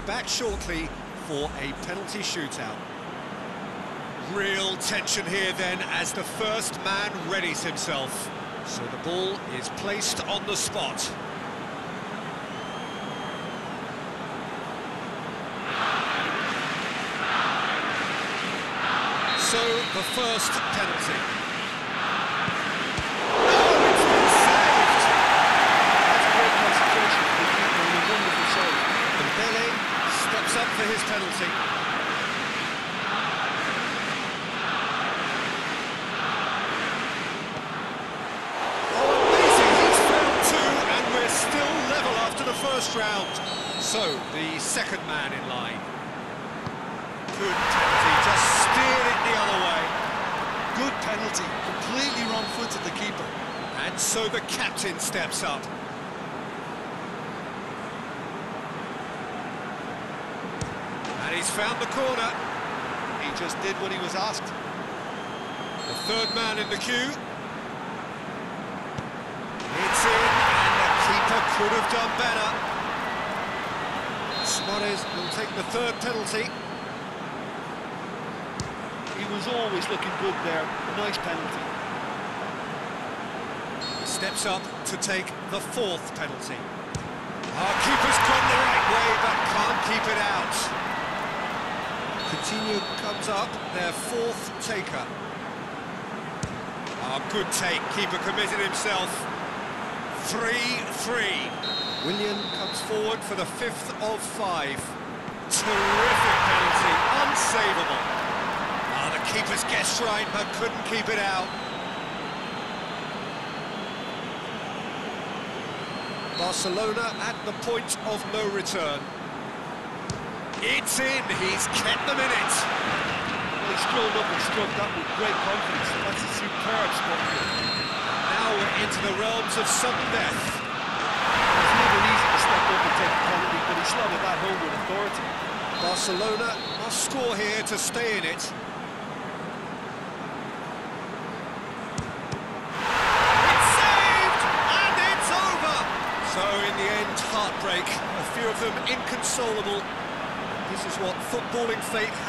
be back shortly for a penalty shootout. Real tension here then as the first man readies himself. So the ball is placed on the spot. So the first penalty. Oh, it's been saved! That's great concentration from the keeper and a wonderful save. Dembele steps up for his penalty. Oh, amazing! He's found two, and we're still level after the first round. So, the second man in line. Good penalty, just steered it the other way. Good penalty, completely wrong-footed the keeper. And so the captain steps up. He's found the corner. He just did what he was asked. The third man in the queue. It's in, and the keeper could have done better. Suarez will take the third penalty. He was always looking good there. Nice penalty. Steps up to take the fourth penalty. Our keeper's gone the right way, but can't keep it out. Coutinho comes up, their fourth taker. Ah, good take, keeper committed himself. 3-3. Willian comes forward for the fifth of five. Terrific penalty, unsavable. Ah, the keeper's guessed right, but couldn't keep it out. Barcelona at the point of no return. It's in, he's kept the in it. Well, he strolled up and struck that with great confidence. That's a superb spot. Now we're into the realms of sudden death. It's never easy to step up and take a penalty, but he slotted that home with authority. Barcelona must score here to stay in it. It's saved! And it's over! So in the end, heartbreak. A few of them inconsolable. This is what footballing fate has.